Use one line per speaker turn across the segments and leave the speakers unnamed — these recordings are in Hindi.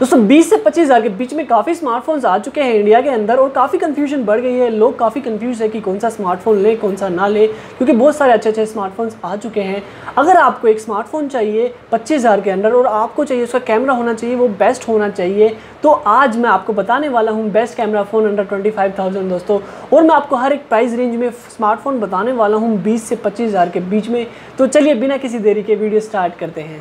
दोस्तों 20 से पच्चीस हज़ार के बीच में काफ़ी स्मार्टफोन्स आ चुके हैं इंडिया के अंदर और काफ़ी कंफ्यूजन बढ़ गई है। लोग काफ़ी कंफ्यूज है कि कौन सा स्मार्टफ़ोन ले, कौन सा ना ले, क्योंकि बहुत सारे अच्छे अच्छे स्मार्टफोन्स आ चुके हैं। अगर आपको एक स्मार्टफ़ोन चाहिए पच्चीस हज़ार के अंदर और आपको चाहिए उसका कैमरा होना चाहिए, वो बेस्ट होना चाहिए तो आज मैं आपको बताने वाला हूँ best camera phone under twenty five thousand दोस्तों। और मैं आपको हर एक प्राइस रेंज में स्मार्टफ़ोन बताने वाला हूँ बीस से पच्चीस हज़ार के बीच में। तो चलिए बिना किसी देरी के वीडियो स्टार्ट करते हैं।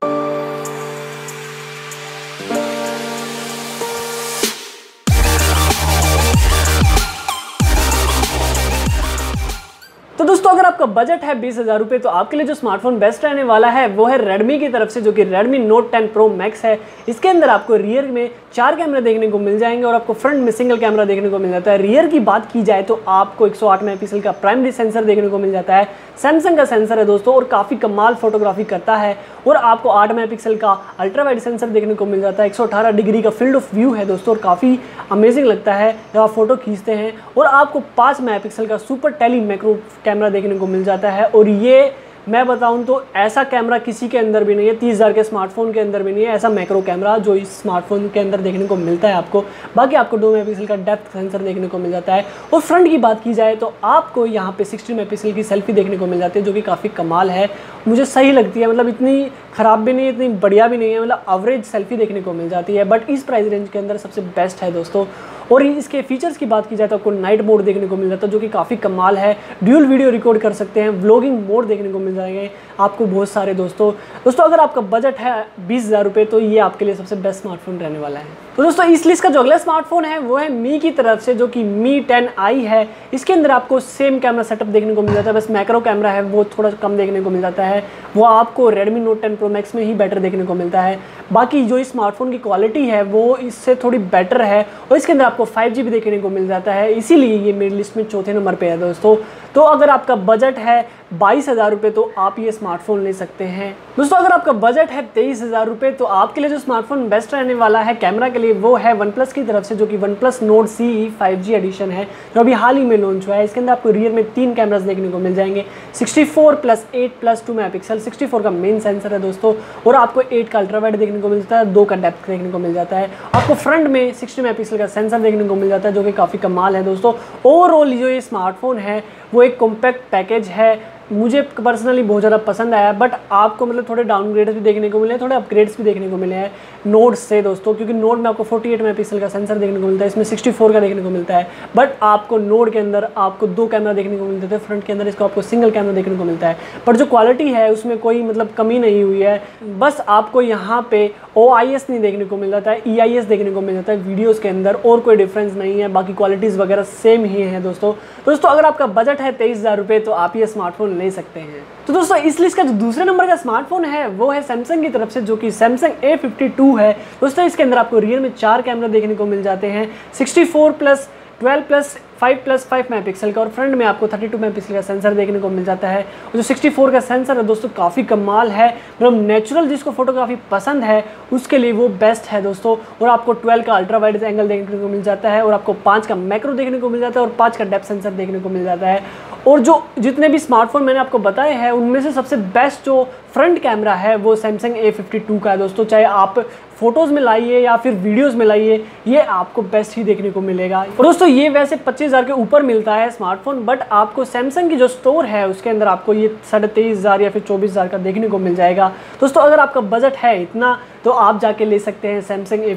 दोस्तों, अगर आपका बजट है बीस हज़ार रुपये तो आपके लिए जो स्मार्टफ़ोन बेस्ट रहने वाला है, वो है रेडमी की तरफ़ से, जो कि रेडमी नोट 10 प्रो मैक्स है। इसके अंदर आपको रियर में चार कैमरे देखने को मिल जाएँगे और आपको फ्रंट में सिंगल कैमरा देखने को मिल जाता है। रियर की बात की जाए तो आपको 108 मेगापिक्सल का प्राइमरी सेंसर देखने को मिल जाता है। सैमसंग का सेंसर है दोस्तों, और काफ़ी कमाल फोटोग्राफी करता है, और आपको आठ मेगापिक्सल का अल्ट्रा वाइड सेंसर देखने को मिल जाता है। एक सौ अठारह डिग्री का फ़ील्ड ऑफ़ व्यू है दोस्तों, और काफ़ी अमेजिंग लगता है जब आप फ़ोटो खींचते हैं। और आपको पाँच मेगापिक्सल का सुपर टेली मैक्रो कैमरा देखने को मिल जाता है और ये मैं बताऊँ तो ऐसा कैमरा किसी के अंदर भी नहीं है, तीस हज़ार के स्मार्टफ़ोन के अंदर भी नहीं है, ऐसा मैक्रो कैमरा जो इस स्मार्टफ़ोन के अंदर देखने को मिलता है आपको। बाकी आपको दो मेगापिक्सल का डेप्थ सेंसर देखने को मिल जाता है। और फ्रंट की बात की जाए तो आपको यहाँ पे सिक्सटी मेगापिक्सल की सेल्फी देखने को मिल जाती है, जो कि काफ़ी कमाल है। मुझे सही लगती है मतलब इतनी ख़राब भी नहीं है, इतनी बढ़िया भी नहीं है मतलब एवरेज सेल्फी देखने को मिल जाती है। बट इस प्राइस रेंज के अंदर सबसे बेस्ट है दोस्तों। और इसके फीचर्स की बात की जाए तो आपको नाइट मोड देखने को मिल जाता है, जो कि काफ़ी कमाल है। ड्यूल वीडियो रिकॉर्ड कर सकते हैं व्लॉगिंग मोड देखने को मिल जाएँगे। आपको बहुत सारे दोस्तों दोस्तों, अगर आपका बजट है बीस हज़ार रुपये तो ये आपके लिए सबसे बेस्ट स्मार्टफ़ोन रहने वाला है। तो दोस्तों, इस लिस्ट का जो अगला स्मार्टफ़ोन है, वो है मी की तरफ़ से, जो कि मी टेन आई है। इसके अंदर आपको सेम कैमरा सेटअप देखने को मिल जाता है। बस मैक्रो कैमरा है, वो थोड़ा कम देखने को मिल जाता है। वो आपको Redmi note ten pro max में ही बेटर देखने को मिलता है। बाकी जो स्मार्टफ़ोन की क्वालिटी है, वो इससे थोड़ी बेटर है और इसके अंदर आपको फाइव जी देखने को मिल जाता है। इसीलिए ये मेरी लिस्ट में चौथे नंबर पर है दोस्तों। तो अगर आपका बजट है बाईस हज़ार रुपये तो आप ये स्मार्टफ़ोन ले सकते हैं। दोस्तों, अगर आपका बजट है तेईस हज़ार रुपये तो आपके लिए जो स्मार्टफ़ोन बेस्ट रहने वाला है कैमरा के लिए, वो है वन प्लस की तरफ़ से, जो कि OnePlus Nord C E five G edition है, जो अभी हाल ही में लॉन्च हुआ है। इसके अंदर आपको रियर में तीन कैमराज देखने को मिल जाएँगे। Sixty four plus eight plus two megapixel sixty four का मेन सेंसर है दोस्तों, और आपको एट का अल्ट्रावाइड देखने को मिल जाता है, दो का डेप्थ देखने को मिल जाता है। आपको फ्रंट में सिक्सटी मेगा का सेंसर देखने को मिल जाता है, जो कि काफ़ी कमाल है दोस्तों। ओवरऑल जो ये स्मार्टफ़ोन है, वो एक कॉम्पैक्ट पैकेज है मुझे पर्सनली बहुत ज़्यादा पसंद आया बट आपको मतलब थोड़े डाउनग्रेड्स भी देखने को मिले हैं थोड़े अपग्रेड्स भी देखने को मिले हैं नोट से दोस्तों, क्योंकि नोट में आपको 48 एट का सेंसर देखने को मिलता है, इसमें 64 का देखने को मिलता है बट आपको नोट के अंदर आपको दो कैमरा देखने को मिलते थे फ्रंट के अंदर इसको आपको सिंगल कैमरा देखने को मिलता है बट जो क्वालिटी है उसमें कोई मतलब कमी नहीं हुई है, बस आपको यहाँ पे ओ नहीं देखने को मिल जाता है ई e देखने को मिल जाता है वीडियोज़ के अंदर, और कोई डिफरेंस नहीं है, बाकी क्वालिटीज़ वगैरह सेम ही है दोस्तों। दोस्तों, अगर आपका बजट है तेईस तो आप ये स्मार्टफ़ोन ले सकते हैं। तो दोस्तों, इस लिस्ट का जो दूसरे नंबर का स्मार्टफ़ोन है, वो है सैमसंग की तरफ़ से, जो कि सैमसंग A52 है। दोस्तों, इसके अंदर आपको रियल में चार कैमरा देखने को मिल जाते हैं। 64 plus 12 plus five plus five mega का और फ्रंट में आपको थर्टी टू मेगा का सेंसर देखने को मिल जाता है। और जो सिक्सटी फोर का सेंसर है दोस्तों, काफ़ी कमाल है। मतलब नेचुरल जिसको फोटोग्राफी पसंद है, उसके लिए वो बेस्ट है दोस्तों। और आपको ट्वेल्व का अल्ट्रा वाइड एंगल देखने को मिल जाता है और आपको पाँच का मैक्रो देखने को मिल जाता है और पाँच का डेप सेंसर देखने को मिल जाता है। और जो जितने भी स्मार्टफ़ोन मैंने आपको बताए हैं, उनमें से सबसे बेस्ट जो फ्रंट कैमरा है, वो सैमसंग ए फिफ्टी टू का है दोस्तों। चाहे आप फ़ोटोज़ में लाइए या फिर वीडियोज़ में लाइए, ये आपको बेस्ट ही देखने को मिलेगा। और दोस्तों, ये वैसे पच्चीस के ऊपर मिलता है स्मार्टफ़ोन बट आपको सैमसंग की जो स्टोर है, उसके अंदर आपको ये साढ़े या फिर चौबीस का देखने को मिल जाएगा। दोस्तों, अगर आपका बजट है इतना तो आप जाके ले सकते हैं सैमसंग ए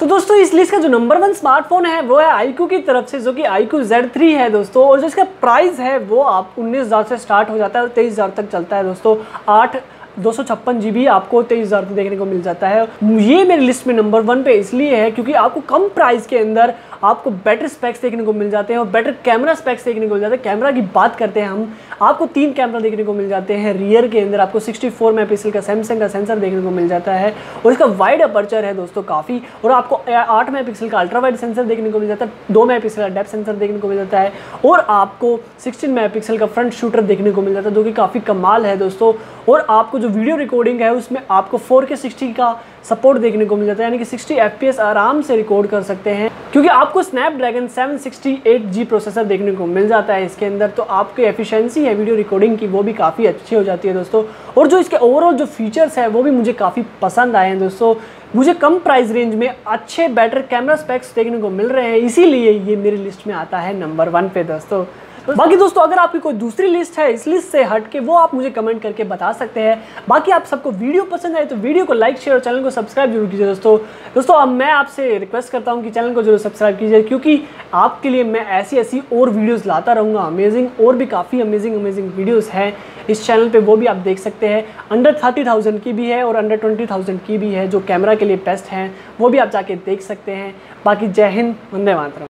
तो दोस्तों, इस लिस्ट का जो नंबर वन स्मार्टफ़ोन है, वो है आईक्यू की तरफ़ से, जो कि आईक्यू Z3 है दोस्तों, और जो इसका प्राइस है, वो आप उन्नीस से स्टार्ट हो जाता है और तेईस तक चलता है दोस्तों। आठ दो सौ छप्पन जी बी आपको तेईस हज़ार देखने को मिल जाता है। ये मेरी लिस्ट में नंबर वन पे इसलिए है क्योंकि आपको कम प्राइस के अंदर आपको बेटर स्पेक्स देखने को मिल जाते हैं और बेटर कैमरा स्पेक्स देखने को मिल जाते हैं। कैमरा की बात करते हैं हम, आपको तीन कैमरा देखने को मिल जाते हैं रियर के अंदर, आपको 64 फोर मेगापिक्सल का सैमसंग का सेंसर देखने को मिल जाता है और इसका वाइड अपर्चर है दोस्तों काफ़ी और आपको आठ मेगापिक्सल का अल्ट्रा वाइड सेंसर देखने को मिल जाता है, दो मेगापिक्सल का डेप सेंसर देखने को मिल जाता है और आपको सिक्सटीन मेगा का फ्रंट शूटर देखने को मिल जाता है, जो कि काफ़ी कमाल है दोस्तों। और आपको जो वीडियो रिकॉर्डिंग है, उसमें आपको 4K 60 का सपोर्ट देखने को मिल जाता है, यानी कि 60 एफपीएस आराम से रिकॉर्ड कर सकते हैं। क्योंकि आपको स्नैपड्रैगन 768G प्रोसेसर देखने को मिल जाता है इसके अंदर तो आपकी एफिशिएंसी है वीडियो रिकॉर्डिंग की, वो भी काफ़ी अच्छी हो जाती है दोस्तों। और जो इसके ओवरऑल जो फीचर्स है, वो भी मुझे काफ़ी पसंद आए हैं दोस्तों। मुझे कम प्राइस रेंज में अच्छे बेटर कैमरा स्पेक्स देखने को मिल रहे हैं, इसीलिए ये मेरी लिस्ट में आता है नंबर वन पे दोस्तों। बाकी दोस्तों, अगर आपकी कोई दूसरी लिस्ट है, इस लिस्ट से हट के वो आप मुझे कमेंट करके बता सकते हैं। बाकी आप सबको वीडियो पसंद आए तो वीडियो को लाइक, शेयर और चैनल को सब्सक्राइब ज़रूर कीजिए दोस्तों। दोस्तों, अब मैं आपसे रिक्वेस्ट करता हूँ कि चैनल को ज़रूर सब्सक्राइब कीजिए, क्योंकि आपके लिए मैं ऐसी ऐसी और वीडियोज़ लाता रहूँगा। अमेजिंग और भी काफ़ी अमेजिंग अमेजिंग वीडियोज़ हैं इस चैनल पे, वो भी आप देख सकते हैं। अंडर थर्टी थाउज़ेंड की भी है और अंडर ट्वेंटी थाउज़ेंड की भी है, जो कैमरा के लिए बेस्ट हैं, वो भी आप जाके देख सकते हैं। बाकी जय हिंद, वंदे मातरम।